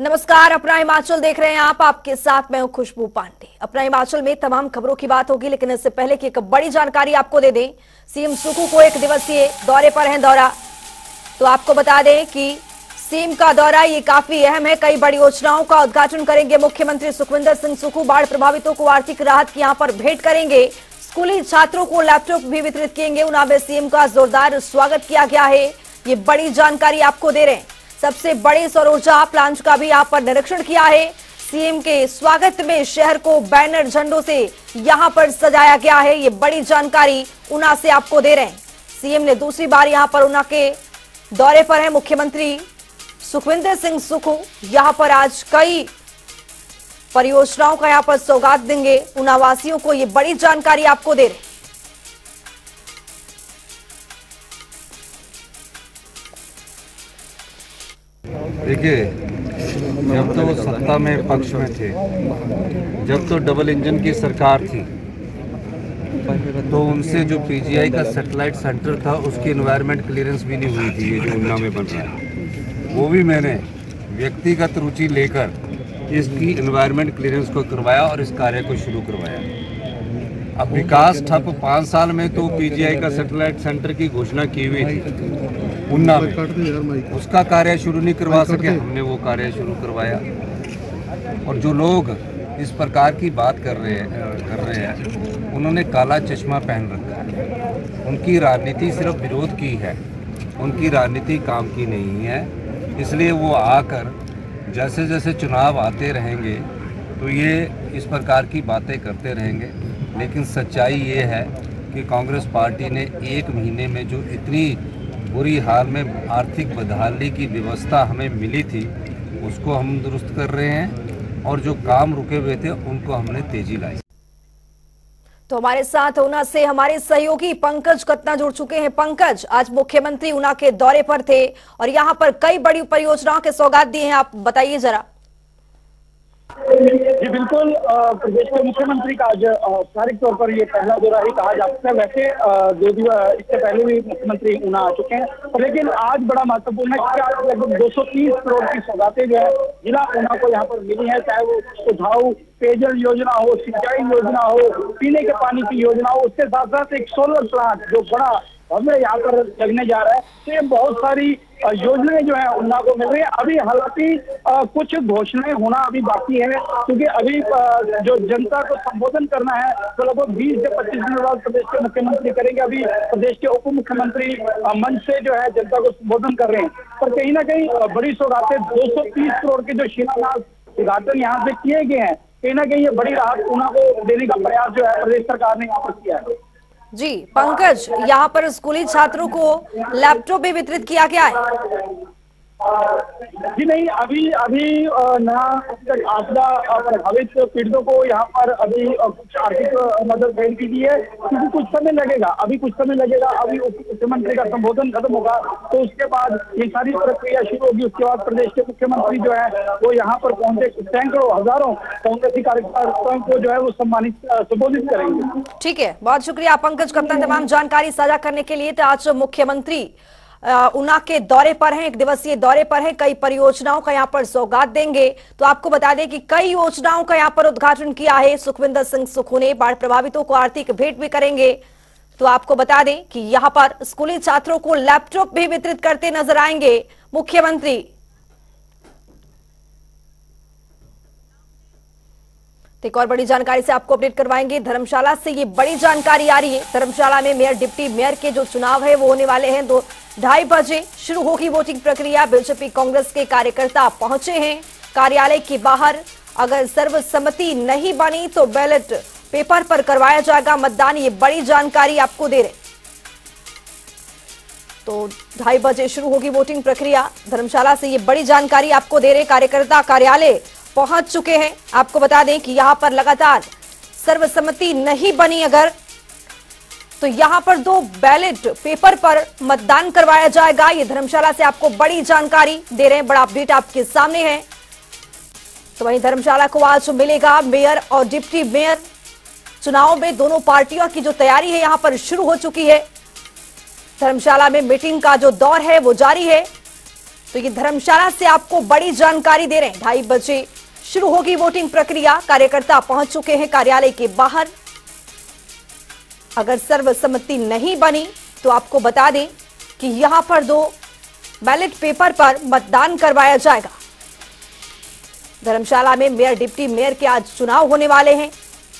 नमस्कार, अपना हिमाचल देख रहे हैं आप, आपके साथ मैं हूँ खुशबू पांडे। अपना हिमाचल में तमाम खबरों की बात होगी, लेकिन इससे पहले की एक बड़ी जानकारी आपको दे दें, सीएम सुखू को एक दिवसीय दौरे पर है दौरा। तो आपको बता दें कि सीएम का दौरा ये काफ़ी अहम है, कई बड़ी योजनाओं का उद्घाटन करेंगे मुख्यमंत्री सुखविंदर सिंह सुखू बाढ़ प्रभावितों को आर्थिक राहत की यहाँ पर भेंट करेंगे। स्कूली छात्रों को लैपटॉप भी वितरित किएँगे उना में सीएम का जोरदार स्वागत किया गया है। ये बड़ी जानकारी आपको दे रहे हैं। सबसे बड़े सौर ऊर्जा प्लांट का भी यहाँ पर निरीक्षण किया है। सीएम के स्वागत में शहर को बैनर झंडों से यहाँ पर सजाया गया है। ये बड़ी जानकारी उना से आपको दे रहे हैं। सीएम ने दूसरी बार यहाँ पर उना के दौरे पर है मुख्यमंत्री सुखविंदर सिंह सुखू। यहाँ पर आज कई परियोजनाओं का यहाँ पर सौगात देंगे। उना वासियों को ये बड़ी जानकारी आपको दे रहे देखिए, जब तो सत्ता में पक्ष में थे, जब तो डबल इंजन की सरकार थी तो उनसे जो पीजीआई का सेटेलाइट सेंटर था, उसकी इन्वायरमेंट क्लियरेंस भी नहीं हुई थी, ये जो उन्ना में बन रहा है। वो भी मैंने व्यक्तिगत रुचि लेकर इसकी इन्वायरमेंट क्लियरेंस को करवाया और इस कार्य को शुरू करवाया। अब विकास ठप पाँच साल में तो पीजीआई का सैटेलाइट सेंटर की घोषणा की हुई थी उन्ना में। उसका कार्य शुरू नहीं करवा सके हमने वो कार्य शुरू करवाया। और जो लोग इस प्रकार की बात कर रहे हैं कर रहे हैं उन्होंने काला चश्मा पहन रखा है। उनकी राजनीति सिर्फ़ विरोध की है उनकी राजनीति काम की नहीं है। इसलिए वो आकर जैसे जैसे चुनाव आते रहेंगे तो ये इस प्रकार की बातें करते रहेंगे। लेकिन सच्चाई ये है कि कांग्रेस पार्टी ने एक महीने में जो इतनी बुरी हाल में आर्थिक बदहाली की व्यवस्था हमें मिली थी, उसको हम दुरुस्त कर रहे हैं और जो काम रुके हुए थे, उनको हमने तेज़ी लाई। तो हमारे साथ ऊना से हमारे सहयोगी पंकज कत्ना जुड़ चुके हैं। पंकज, आज मुख्यमंत्री ऊना के दौरे पर थे और यहाँ पर कई बड़ी परियोजनाओं के सौगात दिए हैं। आप बताइए जरा। जी, बिल्कुल प्रदेश के मुख्यमंत्री का आज औपचारिक तौर पर ये पहला दौरा ही कहा जा सकता है वैसे दो दिवस, इससे पहले भी मुख्यमंत्री ऊना आ चुके हैं। लेकिन आज बड़ा महत्वपूर्ण है क्योंकि आज लगभग 230 करोड़ की सौगातें जो है जिला ऊना को यहाँ पर मिली है। चाहे वो सुझाव, पेयजल योजना हो, सिंचाई योजना हो, पीने के पानी की योजना हो, उसके साथ साथ एक सोलर प्लांट, जो बड़ा हमें यहाँ पर लगने जा रहा है। तो ये बहुत सारी योजनाएँ जो है उन्ना को मिल रही है। अभी हालाँकि कुछ घोषणाएँ होना अभी बाकी है, क्योंकि अभी जो जनता को संबोधन करना है तो लगभग बीस से पच्चीस दिन बाद प्रदेश के मुख्यमंत्री करेंगे। अभी प्रदेश के उप मुख्यमंत्री मंच से जो है जनता को संबोधन कर रहे हैं। पर कहीं ना कहीं बड़ी सौगातें दो करोड़ के जो शिलान्यास उद्घाटन यहाँ से किए गए हैं, कहीं ना कहीं ये बड़ी राहत ऊना को देने का प्रयास जो है प्रदेश सरकार ने यहाँ पर किया है। जी पंकज यहाँ पर स्कूली छात्रों को लैपटॉप भी वितरित किया गया है। जी नहीं, अभी अभी न आपदा प्रभावित पीड़ितों को यहाँ पर अभी कुछ आर्थिक मदद भेज की गई है। क्योंकि कुछ समय लगेगा, अभी कुछ समय लगेगा, अभी उप, मुख्यमंत्री का संबोधन खत्म होगा तो उसके बाद ये सारी प्रक्रिया शुरू होगी। उसके बाद प्रदेश के मुख्यमंत्री जो है, वो यहाँ पर पहुँचे, सैकड़ों, हज़ारों कांग्रेसी कार्यकर्ताओं को जो है, वो सम्मानित संबोधित करेंगे। ठीक है, बहुत शुक्रिया, पंकज कप्तान तमाम जानकारी साझा करने के लिए। तो आज मुख्यमंत्री उना के दौरे पर हैं, एक दिवसीय दौरे पर हैं, कई परियोजनाओं का यहाँ पर सौगात देंगे। तो आपको बता दें कि कई योजनाओं का यहाँ पर उद्घाटन किया है। सुखविंदर सिंह सुखू ने बाढ़ प्रभावितों को आर्थिक भेंट भी करेंगे। तो आपको बता दें कि यहाँ पर स्कूली छात्रों को लैपटॉप भी वितरित करते नज़र आएँगे। मुख्यमंत्री एक और बड़ी जानकारी से आपको अपडेट करवाएँगे। धर्मशाला से ये बड़ी जानकारी आ रही है। धर्मशाला में मेयर, डिप्टी मेयर के जो चुनाव है, वो होने वाले हैं। दो ढाई बजे शुरू होगी वोटिंग प्रक्रिया। बीजेपी कांग्रेस के कार्यकर्ता पहुँचे हैं। कार्यालय के बाहर अगर सर्वसम्मति नहीं बनी तो बैलेट पेपर पर करवाया जाएगा मतदान। ये बड़ी जानकारी आपको दे रहे तो ढाई बजे शुरू होगी वोटिंग प्रक्रिया। धर्मशाला से ये बड़ी जानकारी आपको दे रहे कार्यकर्ता कार्यालय पहुँच चुके हैं। आपको बता दें कि यहाँ पर लगातार सर्वसम्मति नहीं बनी। अगर तो यहाँ पर दो बैलेट पेपर पर मतदान करवाया जाएगा। ये धर्मशाला से आपको बड़ी जानकारी दे रहे हैं। बड़ा अपडेट आपके सामने है। तो वहीं धर्मशाला को आज मिलेगा मेयर और डिप्टी मेयर। चुनाव में दोनों पार्टियों की जो तैयारी है, यहाँ पर शुरू हो चुकी है। धर्मशाला में मीटिंग का जो दौर है, वो जारी है। तो ये धर्मशाला से आपको बड़ी जानकारी दे रहे हैं। ढाई बजे शुरू होगी वोटिंग प्रक्रिया। कार्यकर्ता पहुँच चुके हैं कार्यालय के बाहर। अगर सर्वसम्मति नहीं बनी तो आपको बता दें कि यहाँ पर दो बैलेट पेपर पर मतदान करवाया जाएगा। धर्मशाला में मेयर, डिप्टी मेयर के आज चुनाव होने वाले हैं।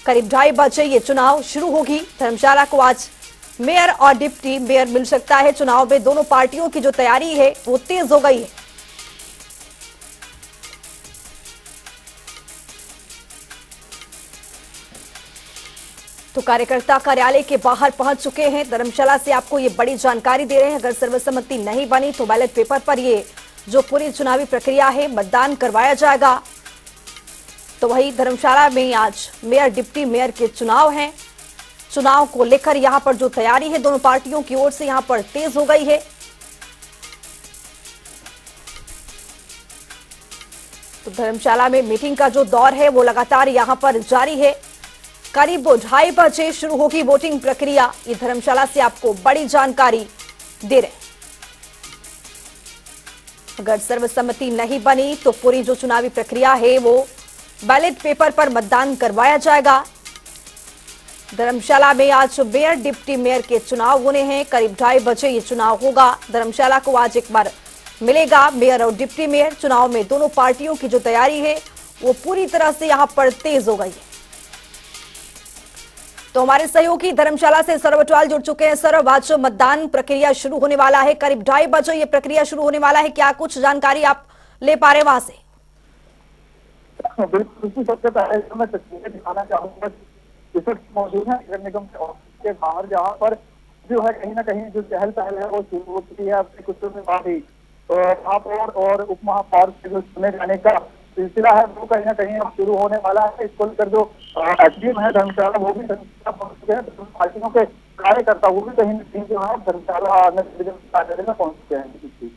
करीब ढाई बजे ये चुनाव शुरू होगी। धर्मशाला को आज मेयर और डिप्टी मेयर मिल सकता है। चुनाव में दोनों पार्टियों की जो तैयारी है, वो तेज हो गई है। कार्यकर्ता कार्यालय के बाहर पहुँच चुके हैं। धर्मशाला से आपको ये बड़ी जानकारी दे रहे हैं। अगर सर्वसम्मति नहीं बनी तो बैलेट पेपर पर ये जो पूरी चुनावी प्रक्रिया है, मतदान करवाया जाएगा। तो वही धर्मशाला में आज मेयर, डिप्टी मेयर के चुनाव हैं। चुनाव को लेकर यहाँ पर जो तैयारी है, दोनों पार्टियों की ओर से यहाँ पर तेज हो गई है। तो धर्मशाला में मीटिंग का जो दौर है, वो लगातार यहाँ पर जारी है। करीब ढाई बजे शुरू होगी वोटिंग प्रक्रिया। ये धर्मशाला से आपको बड़ी जानकारी दे रहे अगर सर्वसम्मति नहीं बनी तो पूरी जो चुनावी प्रक्रिया है, वो बैलेट पेपर पर मतदान करवाया जाएगा। धर्मशाला में आज मेयर, डिप्टी मेयर के चुनाव होने हैं। करीब ढाई बजे ये चुनाव होगा। धर्मशाला को आज एक बार मिलेगा मेयर और डिप्टी मेयर। चुनाव में दोनों पार्टियों की जो तैयारी है, वो पूरी तरह से यहाँ पर तेज हो गई है। तो हमारे सहयोगी धर्मशाला से सौरभ अटवाल जुड़ चुके हैं सौरभ आज मतदान प्रक्रिया शुरू होने वाला है। करीब ढाई बजे ये प्रक्रिया शुरू होने वाला है। क्या कुछ जानकारी आप ले पा रहे वहाँ से? बिल्कुल सबसे पहले तो दिखाना चाहूँगा मौजूद है, नगर निगम के बाहर पर जो है कहीं ना कहीं जो चहल पहल है, वो शुरू हो। चुकी है कुछ समय बाद ही महापौर और उप महापौर से जो चुने जाने का सिलसिला है, वो कहीं ना कहीं अब शुरू होने वाला है। इसको लेकर जो एसडीएम है धर्मशाला, वो भी धर्मशाला पहुँच चुके हैं। पार्टियों के कार्यकर्ता वो भी कहीं कहीं जो है धर्मशाला कार्यालय में पहुँच चुके हैं।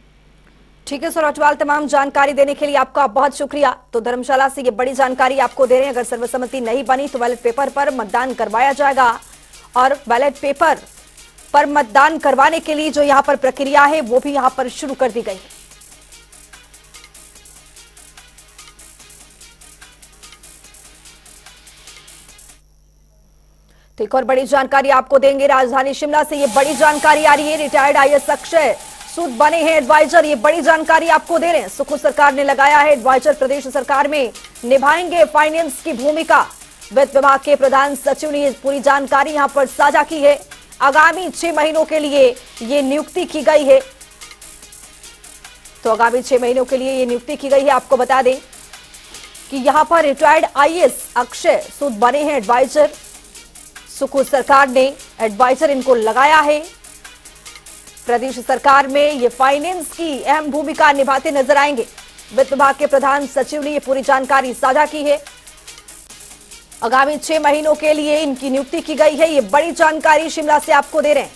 ठीक है, सर, अटवाल, तमाम जानकारी देने के लिए आपका बहुत शुक्रिया। तो धर्मशाला से ये बड़ी जानकारी आपको दे रहे हैं। अगर सर्वसम्मति नहीं बनी तो बैलेट पेपर पर मतदान करवाया जाएगा। और बैलेट पेपर पर मतदान करवाने के लिए जो यहाँ पर प्रक्रिया है, वो भी यहाँ पर शुरू कर दी गई। है तो एक और बड़ी जानकारी आपको देंगे। राजधानी शिमला से ये बड़ी जानकारी आ रही है। रिटायर्ड आईएएस अक्षय सूद बने हैं एडवाइजर ये बड़ी जानकारी आपको दे रहे हैं। सुखू सरकार ने लगाया है एडवाइजर प्रदेश सरकार में निभाएँगे फाइनेंस की भूमिका। वित्त विभाग के प्रधान सचिव ने पूरी जानकारी यहाँ पर साझा की है। आगामी छह महीनों के लिए ये नियुक्ति की गई है। तो आगामी छह महीनों के लिए ये नियुक्ति की गई है। आपको बता दें कि यहाँ पर रिटायर्ड आईएएस अक्षय सूद बने हैं एडवाइजर सुखू सरकार ने एडवाइजर इनको लगाया है। प्रदेश सरकार में ये फाइनेंस की अहम भूमिका निभाते नज़र आएँगे। वित्त विभाग के प्रधान सचिव ने यह पूरी जानकारी साझा की है। आगामी छह महीनों के लिए इनकी नियुक्ति की गई है। ये बड़ी जानकारी शिमला से आपको दे रहे हैं।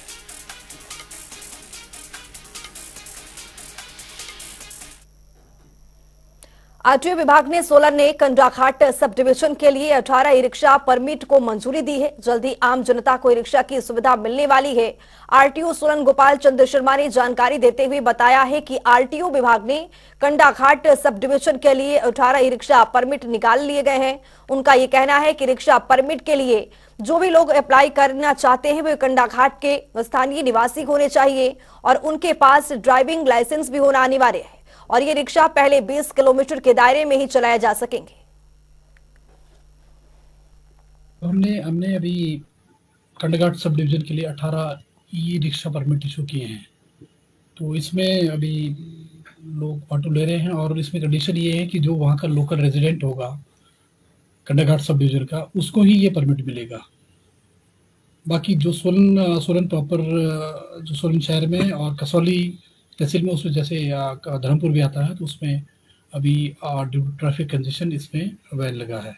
आरटीओ विभाग ने सोलन ने कंडाघाट सब डिवीज़न के लिए 18 ई रिक्शा परमिट को मंजूरी दी है। जल्दी आम जनता को ई रिक्शा की सुविधा मिलने वाली है। आरटीओ सोलन गोपाल चंद्र शर्मा ने जानकारी देते हुए बताया है कि आरटीओ विभाग ने कंडाघाट सब डिवीज़न के लिए 18 ई रिक्शा परमिट निकाल लिए गए हैं। उनका ये कहना है कि रिक्शा परमिट के लिए जो भी लोग अप्लाई करना चाहते हैं, वे कंडाघाट के स्थानीय निवासी होने चाहिए और उनके पास ड्राइविंग लाइसेंस भी होना अनिवार्य है। और ये रिक्शा पहले 20 किलोमीटर के दायरे में ही चलाया जा सकेंगे। हमने हमने अभी कंडघाट सब डिवीज़न के लिए 18 ई रिक्शा परमिट इशू किए हैं। तो इसमें अभी लोग ऑटो ले रहे हैं और इसमें कंडीशन ये है कि जो वहाँ का लोकल रेजिडेंट होगा, कंडाघाट सब डिवीज़न का, उसको ही ये परमिट मिलेगा। बाकी जो सोलन सोलन प्रॉपर जो सोलन शहर में और कसौली तहसील में उसमें जैसे धर्मपुर भी आता है तो उसमें अभी ट्रैफ़िक कंजेशन इसमें अवेल लगा है।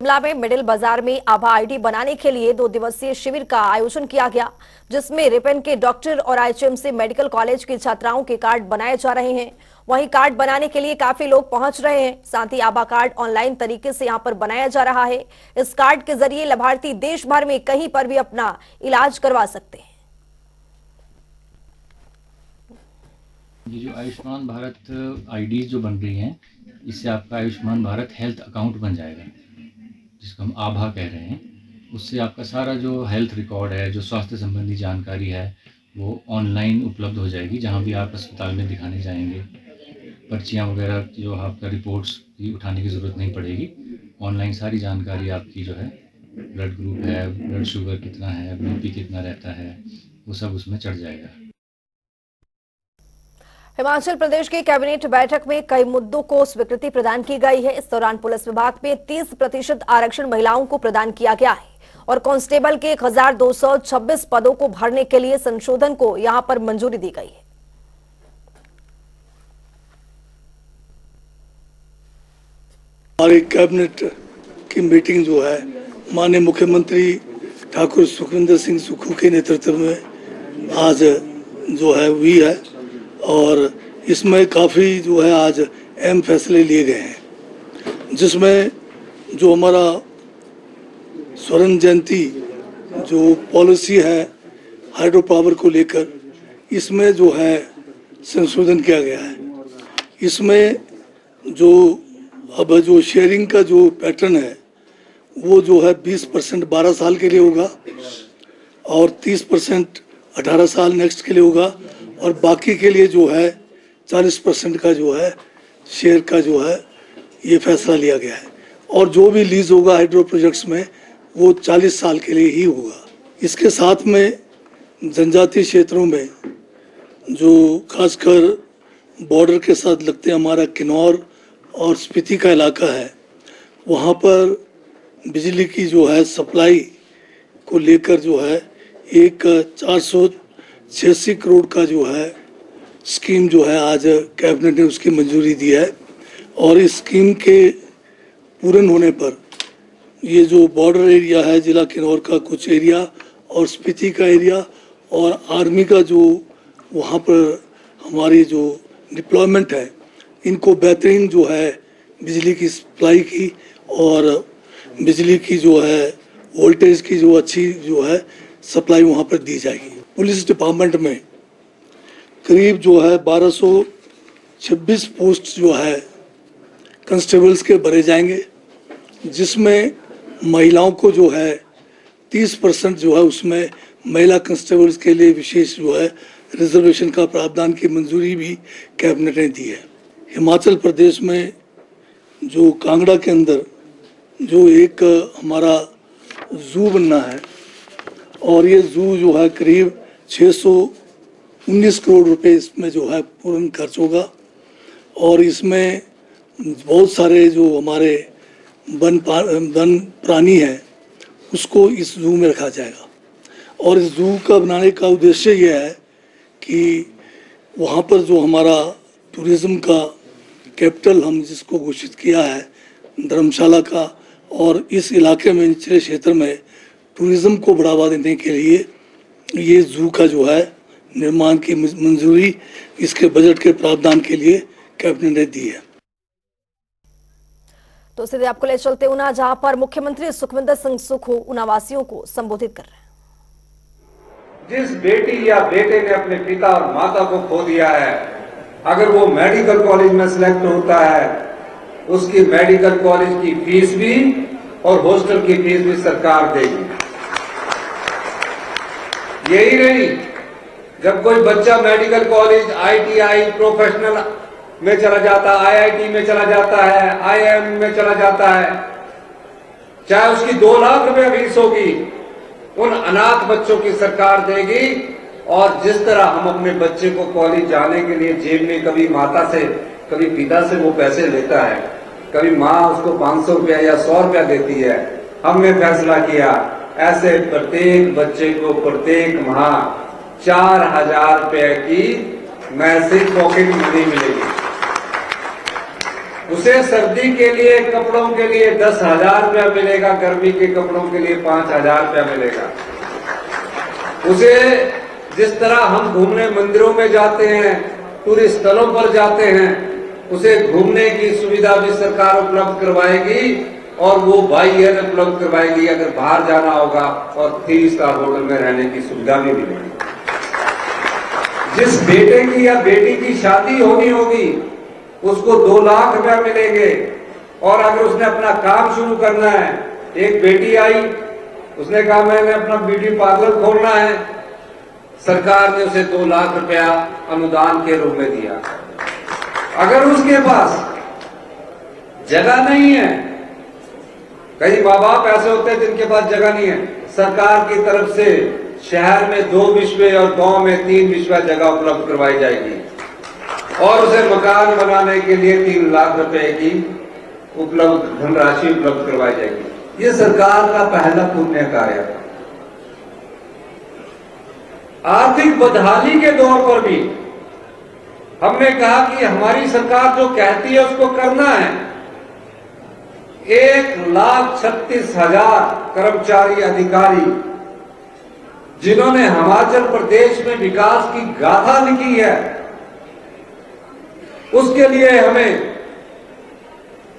शिमला में मिडिल बाज़ार में आभा आईडी बनाने के लिए दो दिवसीय शिविर का आयोजन किया गया, जिसमें रिपेन के डॉक्टर और आईएचएमसी मेडिकल कॉलेज की छात्राओं के कार्ड बनाए जा रहे हैं। वहीं कार्ड बनाने के लिए काफ़ी लोग पहुँच रहे हैं, साथ ही आभा कार्ड ऑनलाइन तरीके से यहाँ पर बनाया जा रहा है। इस कार्ड के ज़रिए लाभार्थी देश भर में कहीं पर भी अपना इलाज करवा सकते हैं। ये जो आयुष्मान भारत आईडीज जो बन रही हैं, इससे आपका आयुष्मान भारत हेल्थ अकाउंट बन जाएगा, जिसको हम आभा कह रहे हैं। उससे आपका सारा जो हेल्थ रिकॉर्ड है, जो स्वास्थ्य संबंधी जानकारी है, वो ऑनलाइन उपलब्ध हो जाएगी, जहाँ भी आप अस्पताल में दिखाने जाएँगे। पर्चियाँ वगैरह जो आपका रिपोर्ट्स की उठाने की ज़रूरत नहीं पड़ेगी। ऑनलाइन सारी जानकारी आपकी जो है ब्लड ग्रुप है ब्लड शुगर कितना है बीपी कितना रहता है, वो सब उसमें चढ़ जाएगा। हिमाचल प्रदेश की कैबिनेट बैठक में कई मुद्दों को स्वीकृति प्रदान की गई है। इस दौरान पुलिस विभाग में 30 प्रतिशत आरक्षण महिलाओं को प्रदान किया गया है और कांस्टेबल के 1226 पदों को भरने के लिए संशोधन को यहाँ पर मंजूरी दी गई है। हमारी कैबिनेट की मीटिंग जो है, माननीय मुख्यमंत्री ठाकुर सुखविंदर सिंह सुखू के नेतृत्व में आज जो है हुई है। और इसमें काफ़ी जो है आज अहम फैसले लिए गए हैं, जिसमें जो हमारा स्वर्ण जयंती जो पॉलिसी है हाइड्रो पावर को लेकर, इसमें जो है संशोधन किया गया है। इसमें जो अब जो शेयरिंग का जो पैटर्न है, वो जो है 20 परसेंट बारह साल के लिए होगा और 30 परसेंट अठारह साल नेक्स्ट के लिए होगा। और बाकी के लिए जो है 40 परसेंट का जो है शेयर का जो है, ये फैसला लिया गया है। और जो भी लीज होगा हाइड्रो प्रोजेक्ट्स में, वो 40 साल के लिए ही होगा। इसके साथ में जनजातीय क्षेत्रों में जो खासकर बॉर्डर के साथ लगते हमारा किन्नौर और स्पीति का इलाका है, वहाँ पर बिजली की जो है सप्लाई को लेकर जो है, एक चार सौ छियासी करोड़ का जो है स्कीम जो है आज कैबिनेट ने उसकी मंजूरी दी है और इस स्कीम के पूर्ण होने पर ये जो बॉर्डर एरिया है, जिला किन्नौर का कुछ एरिया और स्पीति का एरिया और आर्मी का जो वहाँ पर हमारी जो डिप्लॉयमेंट है, इनको बेहतरीन जो है बिजली की सप्लाई की और बिजली की जो है वोल्टेज की जो अच्छी जो है सप्लाई वहाँ पर दी जाएगी। पुलिस डिपार्टमेंट में करीब जो है 1226 पोस्ट जो है कंस्टेबल्स के भरे जाएँगे, जिसमें महिलाओं को जो है 30 परसेंट जो है उसमें महिला कंस्टेबल्स के लिए विशेष जो है रिजर्वेशन का प्रावधान की मंजूरी भी कैबिनेट ने दी है। हिमाचल प्रदेश में जो कांगड़ा के अंदर जो एक हमारा जू बनना है, और ये जू जो है करीब 619 करोड़ रुपए इसमें जो है पूर्ण खर्च होगा। और इसमें बहुत सारे जो हमारे वन वन प्राणी हैं, उसको इस जू में रखा जाएगा। और इस जू का बनाने का उद्देश्य यह है कि वहाँ पर जो हमारा टूरिज़्म का कैपिटल हम जिसको घोषित किया है, धर्मशाला का, और इस इलाके में, निचले क्षेत्र में टूरिज़्म को बढ़ावा देने के लिए ये जू का जो है निर्माण की मंजूरी इसके बजट के प्रावधान के लिए कैबिनेट ने दी है। तो सीधे आपको ले चलते ऊना जहाँ पर मुख्यमंत्री सुखविंदर सिंह सुखू ऊनावासियों को संबोधित कर रहे हैं। जिस बेटी या बेटे ने अपने पिता और माता को खो दिया है अगर वो मेडिकल कॉलेज में सिलेक्ट होता है उसकी मेडिकल कॉलेज की फ़ीस भी और हॉस्टल की फ़ीस भी सरकार देगी। यही नहीं। जब कोई बच्चा मेडिकल कॉलेज आईटीआई प्रोफेशनल में चला जाता है आईआईटी में चला जाता है आईआईएम में चला जाता है, चाहे उसकी दो लाख रुपए फ़ीस होगी, उन अनाथ बच्चों की सरकार देगी और जिस तरह हम अपने बच्चे को कॉलेज जाने के लिए जेब में कभी माता से, कभी पिता से वो पैसे लेता है, कभी माँ उसको पाँच सौ रुपया या सौ रुपया देती है, हमने फैसला किया। ऐसे प्रत्येक बच्चे को प्रत्येक माह चार हज़ार रुपए की मैसिक पॉकेट मनी मिलेगी। उसे सर्दी के लिए, कपड़ों के लिए दस हज़ार रुपया मिलेगा, गर्मी के कपड़ों के लिए पाँच हज़ार रुपया मिलेगा। उसे जिस तरह हम घूमने मंदिरों में जाते हैं, टूरिस्ट स्थलों पर जाते हैं, उसे घूमने की सुविधा भी सरकार उपलब्ध करवाएगी। और वो बाई एयर उपलब्ध करवाएगी, अगर बाहर जाना होगा और थ्री स्टार होटल में रहने की सुविधा भी मिलेगी। जिस बेटे की या बेटी की शादी होनी होगी, उसको दो लाख रुपया मिलेंगे। और अगर उसने अपना काम शुरू करना है, एक बेटी आई, उसने कहा, मैंने अपना ब्यूटी पार्लर खोलना है। सरकार ने उसे दो लाख रुपया अनुदान के रूप में दिया। अगर उसके पास जगह नहीं है कई माँ बाप ऐसे होते हैं जिनके पास जगह नहीं है। सरकार की तरफ़ से शहर में दो विश्व और गाँव में तीन विश्व जगह उपलब्ध करवाई जाएगी। और उसे मकान बनाने के लिए तीन लाख रुपए की उपलब्ध धनराशि उपलब्ध करवाई जाएगी। ये सरकार का पहला पुण्य कार्य आर्थिक बदहाली के दौर पर भी हमने कहा कि हमारी सरकार जो कहती है उसको करना है। एक लाख छत्तीस हज़ार कर्मचारी अधिकारी, जिन्होंने हिमाचल प्रदेश में विकास की गाथा लिखी है। उसके लिए हमें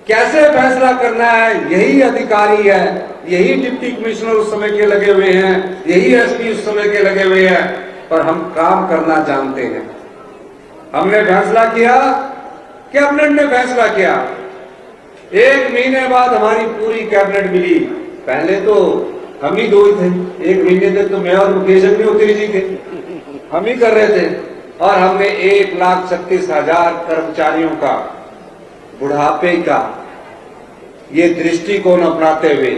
कैसे फैसला करना है, यही अधिकारी है, यही डिप्टी कमिश्नर उस समय के लगे हुए हैं, यही एसपी उस समय के लगे हुए हैं, पर हम काम करना जानते हैं। हमने फैसला किया, कैबिनेट ने फैसला किया। एक महीने बाद हमारी पूरी कैबिनेट मिली। पहले तो हम ही दो ही थे। एक महीने तक तो मैं और मुकेश अग्निहोत्री जी थे। हम ही कर रहे थे। और हमने एक लाख छत्तीस हज़ार कर्मचारियों का, बुढ़ापे का, ये दृष्टिकोण अपनाते हुए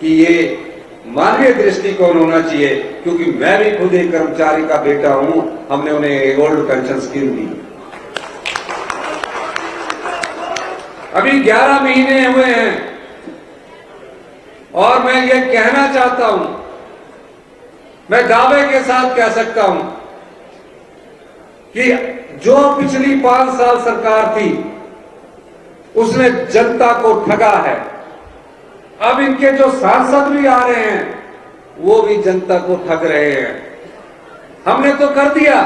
कि ये मानवीय दृष्टिकोण होना चाहिए, क्योंकि मैं भी खुद एक कर्मचारी का बेटा हूँ। हमने उन्हें ओल्ड पेंशन स्कीम दी। अभी 11 महीने हुए हैं। और मैं ये कहना चाहता हूँ, मैं दावे के साथ कह सकता हूँ कि जो पिछली पाँच साल सरकार थी, उसने जनता को ठगा है। अब इनके जो सांसद भी आ रहे हैं, वो भी जनता को ठग रहे हैं। हमने तो कर दिया।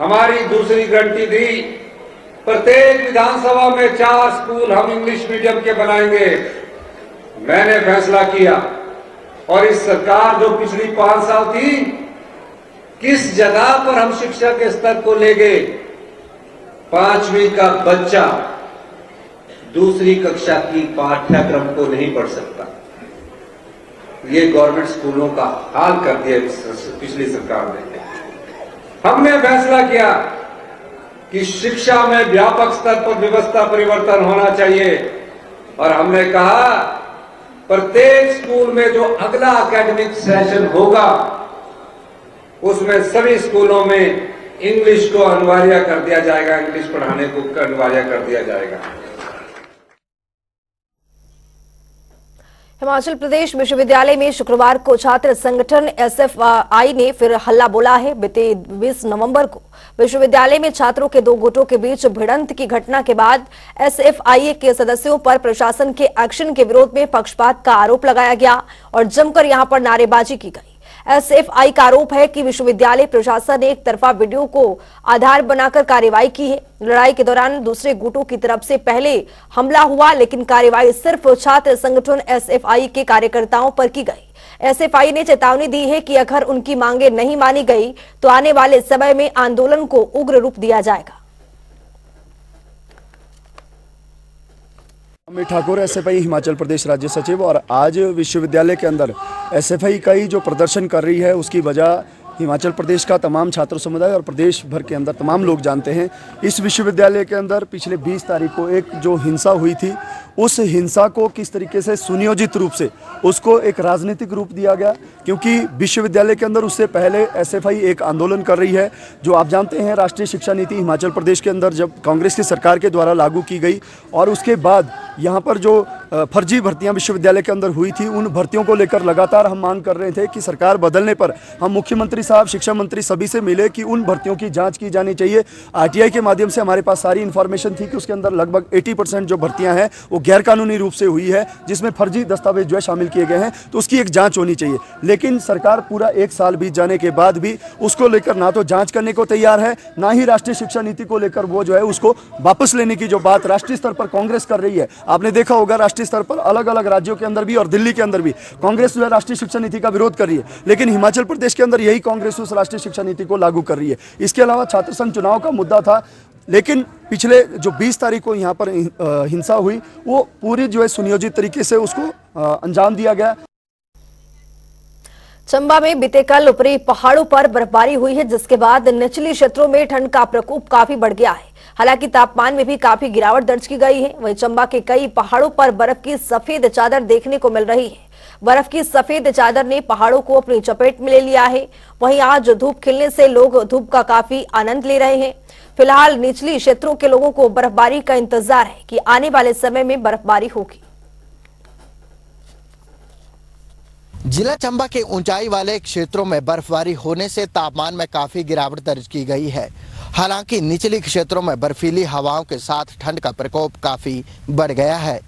हमारी दूसरी गारंटी दी। प्रत्येक विधानसभा में चार स्कूल हम इंग्लिश मीडियम के बनाएँगे। मैंने फैसला किया, और इस सरकार जो पिछली पाँच साल थी, किस जगह पर हम शिक्षा के स्तर को ले गए? पांचवी का बच्चा दूसरी कक्षा की पाठ्यक्रम को नहीं पढ़ सकता। ये गवर्नमेंट स्कूलों का हाल कर दिया पिछली सरकार ने। हमने फैसला किया कि शिक्षा में व्यापक स्तर पर व्यवस्था परिवर्तन होना चाहिए। और हमने कहा, प्रत्येक स्कूल में जो अगला एकेडमिक सेशन होगा, उसमें सभी स्कूलों में इंग्लिश को अनिवार्य कर दिया जाएगा इंग्लिश पढ़ाने को अनिवार्य कर दिया जाएगा। हिमाचल प्रदेश विश्वविद्यालय में शुक्रवार को छात्र संगठन एसएफआई ने फिर हल्ला बोला है। बीते 20 नवंबर को विश्वविद्यालय में छात्रों के दो गुटों के बीच भिड़ंत की घटना के बाद एसएफआई के सदस्यों पर प्रशासन के एक्शन के विरोध में पक्षपात का आरोप लगाया गया और जमकर यहाँ पर नारेबाजी की गई। एसएफआई का आरोप है कि विश्वविद्यालय प्रशासन ने एक तरफा वीडियो को आधार बनाकर कार्रवाई की है। लड़ाई के दौरान दूसरे गुटों की तरफ़ से पहले हमला हुआ, लेकिन कार्रवाई सिर्फ़ छात्र संगठन एसएफआई के कार्यकर्ताओं पर की गई। एसएफआई ने चेतावनी दी है कि अगर उनकी मांगे नहीं मानी गई तो आने वाले समय में आंदोलन को उग्र रूप दिया जाएगा। अमित ठाकुर, एसएफआई, हिमाचल प्रदेश राज्य सचिव, और आज विश्वविद्यालय के अंदर एसएफआई का ही जो प्रदर्शन कर रही है उसकी वजह हिमाचल प्रदेश का तमाम छात्र समुदाय और प्रदेश भर के अंदर तमाम लोग जानते हैं। इस विश्वविद्यालय के अंदर पिछले 20 तारीख को एक जो हिंसा हुई थी, उस हिंसा को किस तरीके से सुनियोजित रूप से उसको एक राजनीतिक रूप दिया गया, क्योंकि विश्वविद्यालय के अंदर उससे पहले एसएफआई एक आंदोलन कर रही है, जो आप जानते हैं राष्ट्रीय शिक्षा नीति हिमाचल प्रदेश के अंदर जब कांग्रेस की सरकार के द्वारा लागू की गई और उसके बाद यहाँ पर जो फर्जी भर्तियाँ विश्वविद्यालय के अंदर हुई थी, उन भर्तियों को लेकर लगातार हम मांग कर रहे थे कि सरकार बदलने पर हम मुख्यमंत्री साहब, शिक्षा मंत्री सभी से मिले कि उन भर्तियों की जाँच की जानी चाहिए। आरटीआई के माध्यम से हमारे पास सारी इन्फॉर्मेशन थी कि उसके अंदर लगभग 80 परसेंट जो भर्तियाँ हैं, वो गैरकानूनी रूप से हुई है, जिसमें फर्जी दस्तावेज़ जो है शामिल किए गए हैं तो उसकी एक जाँच होनी चाहिए। लेकिन सरकार पूरा एक साल बीत जाने के बाद भी उसको लेकर ना तो जाँच करने को तैयार है, ना ही राष्ट्रीय शिक्षा नीति को लेकर वो जो है उसको वापस लेने की जो बात राष्ट्रीय स्तर पर कांग्रेस कर रही है। आपने देखा होगा राष्ट्रीय स्तर पर अलग अलग राज्यों के अंदर भी और दिल्ली के अंदर भी कांग्रेस जो है राष्ट्रीय शिक्षा नीति का विरोध कर रही है। लेकिन हिमाचल प्रदेश के अंदर यही कांग्रेस उस राष्ट्रीय शिक्षा नीति को लागू कर रही है। इसके अलावा छात्र संघ चुनाव का मुद्दा था, लेकिन पिछले जो 20 तारीख को यहाँ पर हिंसा हुई, वो पूरी जो है सुनियोजित तरीके से उसको अंजाम दिया गया। चंबा में बीते कल ऊपरी पहाड़ों पर बर्फबारी हुई है, जिसके बाद निचली क्षेत्रों में ठंड का प्रकोप काफ़ी बढ़ गया है। हालाँकि तापमान में भी काफ़ी गिरावट दर्ज की गई है। वहीं चंबा के कई पहाड़ों पर बर्फ़ की सफ़ेद चादर देखने को मिल रही है। बर्फ़ की सफ़ेद चादर ने पहाड़ों को अपनी चपेट में ले लिया है। वहीं आज धूप खिलने से लोग धूप का काफ़ी आनंद ले रहे हैं। फ़िलहाल निचली क्षेत्रों के लोगों को बर्फबारी का इंतज़ार है कि आने वाले समय में बर्फबारी होगी। जिला चंबा के ऊंचाई वाले क्षेत्रों में बर्फबारी होने से तापमान में काफ़ी गिरावट दर्ज की गई है। हालाँकि निचली क्षेत्रों में बर्फीली हवाओं के साथ ठंड का प्रकोप काफ़ी बढ़ गया है।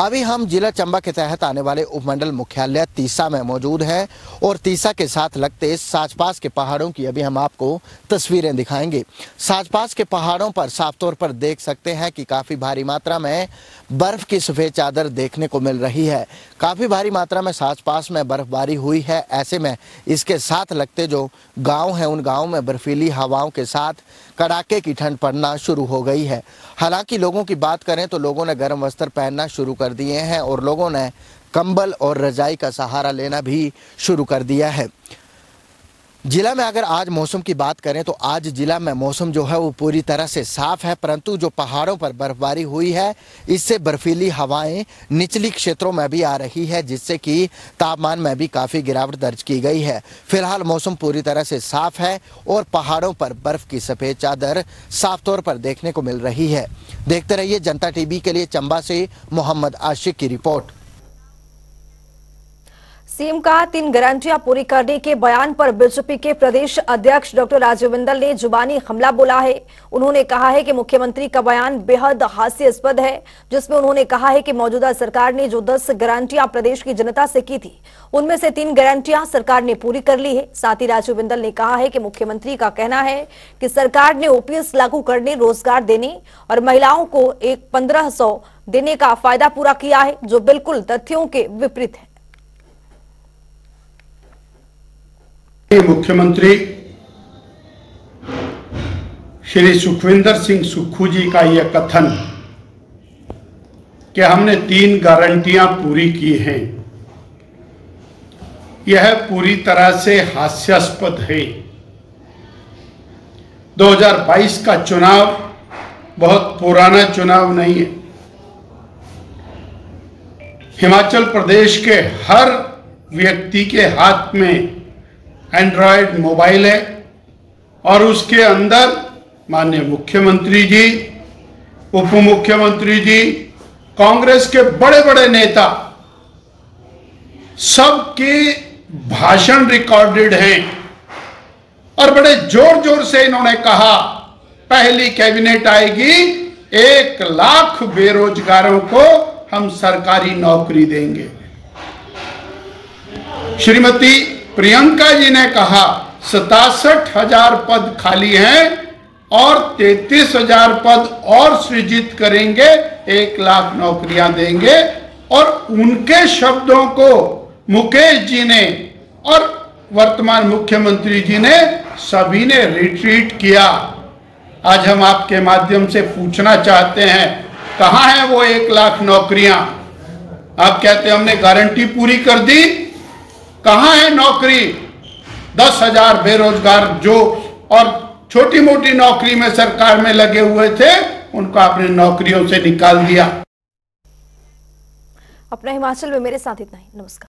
अभी हम जिला चंबा के तहत आने वाले उपमंडल मुख्यालय तीसा में मौजूद हैं और तीसा के साथ लगते साचपास के पहाड़ों की अभी हम आपको तस्वीरें दिखाएँगे। साचपास के पहाड़ों पर साफ़ तौर पर देख सकते हैं कि काफ़ी भारी मात्रा में बर्फ़ की सफ़ेद चादर देखने को मिल रही है। काफ़ी भारी मात्रा में साचपास में बर्फबारी हुई है। ऐसे में इसके साथ लगते जो गाँव हैं, उन गाँव में बर्फीली हवाओं के साथ कड़ाके की ठंड पड़ना शुरू हो गई है। हालाँकि लोगों की बात करें तो लोगों ने गर्म वस्त्र पहनना शुरू कर दिए हैं और लोगों ने कंबल और रजाई का सहारा लेना भी शुरू कर दिया है। जिला में अगर आज मौसम की बात करें तो आज जिला में मौसम जो है वो पूरी तरह से साफ़ है, परंतु जो पहाड़ों पर बर्फबारी हुई है, इससे बर्फीली हवाएँ निचली क्षेत्रों में भी आ रही है, जिससे कि तापमान में भी काफ़ी गिरावट दर्ज की गई है। फ़िलहाल मौसम पूरी तरह से साफ़ है और पहाड़ों पर बर्फ़ की सफ़ेद चादर साफ़ तौर पर देखने को मिल रही है। देखते रहिए जनता टीवी के लिए चंबा से मोहम्मद आशिक की रिपोर्ट। सीएम का तीन गारंटियाँ पूरी करने के बयान पर बीजेपी के प्रदेश अध्यक्ष डॉक्टर राजीव बिंदल ने जुबानी हमला बोला है। उन्होंने कहा है कि मुख्यमंत्री का बयान बेहद हास्यास्पद है, जिसमें उन्होंने कहा है कि मौजूदा सरकार ने जो 10 गारंटियाँ प्रदेश की जनता से की थी, उनमें से तीन गारंटियाँ सरकार ने पूरी कर ली है। साथ ही राजीव बिंदल ने कहा है कि मुख्यमंत्री का कहना है कि सरकार ने ओपीएस लागू करने रोज़गार देने और महिलाओं को एक पंद्रह देने का फ़ायदा पूरा किया है, जो बिल्कुल तथ्यों के विपरीत है। मुख्यमंत्री श्री सुखविंदर सिंह सुक्खू जी का यह कथन कि हमने तीन गारंटियाँ पूरी की हैं। यह पूरी तरह से हास्यास्पद है। 2022 का चुनाव बहुत पुराना चुनाव नहीं है। हिमाचल प्रदेश के हर व्यक्ति के हाथ में एंड्रॉयड मोबाइल है और उसके अंदर माननीय मुख्यमंत्री जी उप मुख्यमंत्री जी, कांग्रेस के बड़े बड़े नेता, सबके भाषण रिकॉर्डेड हैं और बड़े ज़ोर ज़ोर से इन्होंने कहा, पहली कैबिनेट आएगी, एक लाख बेरोजगारों को हम सरकारी नौकरी देंगे। श्रीमती प्रियंका जी ने कहा, सतासठ हज़ार पद खाली हैं और तैतीस हज़ार पद और सृजित करेंगे, एक लाख नौकरियाँ देंगे। और उनके शब्दों को मुकेश जी ने और वर्तमान मुख्यमंत्री जी ने सभी ने रिट्रीट किया। आज हम आपके माध्यम से पूछना चाहते हैं, कहाँ है वो एक लाख नौकरियाँ? आप कहते हैं हमने गारंटी पूरी कर दी कहाँ है नौकरी? दस हज़ार बेरोजगार जो और छोटी मोटी नौकरी में सरकार में लगे हुए थे, उनको आपने नौकरियों से निकाल दिया। अपना हिमाचल में मेरे साथ इतना ही। नमस्कार।